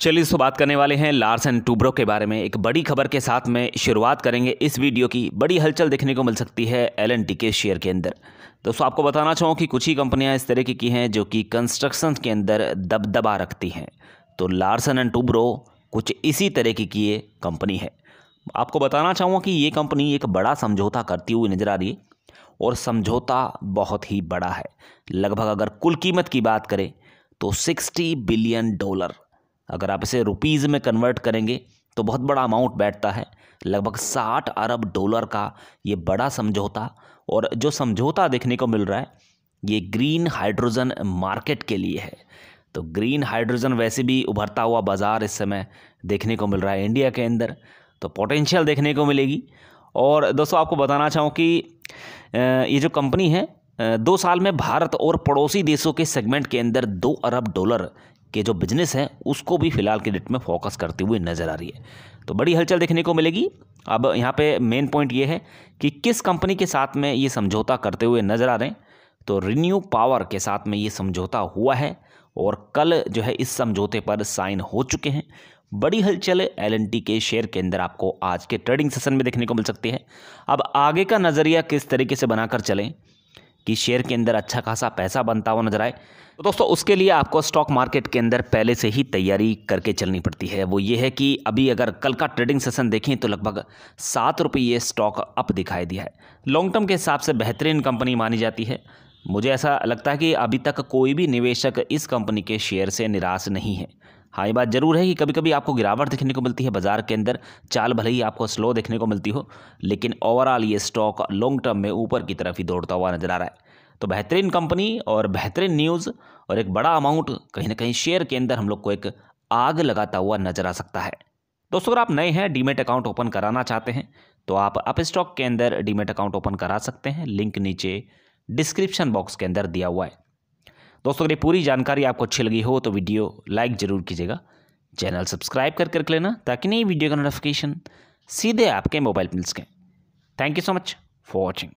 चलिए इस बात करने वाले हैं लार्स एंड टूब्रो के बारे में। एक बड़ी खबर के साथ में शुरुआत करेंगे। इस वीडियो की बड़ी हलचल देखने को मिल सकती है एल एंड टी के शेयर के अंदर। दोस्तों, आपको बताना चाहूँ कि कुछ ही कंपनियाँ इस तरह की हैं जो कि कंस्ट्रक्शन के अंदर दबदबा रखती हैं। तो लार्सन एंड टूब्रो कुछ इसी तरह की की ये कंपनी है। आपको बताना चाहूँगा कि ये कंपनी एक बड़ा समझौता करती हुई नज़र आ रही है और समझौता बहुत ही बड़ा है। लगभग अगर कुल कीमत की बात करें तो सिक्सटी बिलियन डॉलर अगर आप इसे रुपीज़ में कन्वर्ट करेंगे तो बहुत बड़ा अमाउंट बैठता है। लगभग साठ अरब डॉलर का ये बड़ा समझौता। और जो समझौता देखने को मिल रहा है, ये ग्रीन हाइड्रोजन मार्केट के लिए है। तो ग्रीन हाइड्रोजन वैसे भी उभरता हुआ बाज़ार इस समय देखने को मिल रहा है इंडिया के अंदर। तो पोटेंशियल देखने को मिलेगी। और दोस्तों, आपको बताना चाहूँ कि ये जो कंपनी है दो साल में भारत और पड़ोसी देशों के सेगमेंट के अंदर दो अरब डॉलर के जो बिज़नेस है, उसको भी फ़िलहाल के डेट में फोकस करते हुए नज़र आ रही है। तो बड़ी हलचल देखने को मिलेगी। अब यहाँ पे मेन पॉइंट ये है कि किस कंपनी के साथ में ये समझौता करते हुए नज़र आ रहे हैं? तो रिन्यू पावर के साथ में ये समझौता हुआ है और कल जो है इस समझौते पर साइन हो चुके हैं। बड़ी हलचल एल के शेयर के अंदर आपको आज के ट्रेडिंग सेशन में देखने को मिल सकती है। अब आगे का नज़रिया किस तरीके से बनाकर चलें? कि शेयर के अंदर अच्छा खासा पैसा बनता हुआ नज़र आए। तो दोस्तों, उसके लिए आपको स्टॉक मार्केट के अंदर पहले से ही तैयारी करके चलनी पड़ती है। वो ये है कि अभी अगर कल का ट्रेडिंग सेशन देखें तो लगभग सात रुपये ये स्टॉक अप दिखाई दिया है। लॉन्ग टर्म के हिसाब से बेहतरीन कंपनी मानी जाती है। मुझे ऐसा लगता है कि अभी तक कोई भी निवेशक इस कंपनी के शेयर से निराश नहीं है। हाँ ये बात ज़रूर है कि कभी कभी आपको गिरावट देखने को मिलती है बाज़ार के अंदर। चाल भले ही आपको स्लो देखने को मिलती हो, लेकिन ओवरऑल ये स्टॉक लॉन्ग टर्म में ऊपर की तरफ़ ही दौड़ता हुआ नज़र आ रहा है। तो बेहतरीन कंपनी और बेहतरीन न्यूज़ और एक बड़ा अमाउंट कहीं ना कहीं शेयर के अंदर हम लोग को एक आग लगाता हुआ नज़र आ सकता है। दोस्तों, अगर आप नए हैं डीमेट अकाउंट ओपन कराना चाहते हैं तो आप अप स्टॉक के अंदर डीमेट अकाउंट ओपन करा सकते हैं। लिंक नीचे डिस्क्रिप्शन बॉक्स के अंदर दिया हुआ है। दोस्तों, अगर ये पूरी जानकारी आपको अच्छी लगी हो तो वीडियो लाइक ज़रूर कीजिएगा। चैनल सब्सक्राइब कर कर लेना, ताकि नई वीडियो का नोटिफिकेशन सीधे आपके मोबाइल मिल सकें। Thank you so much for watching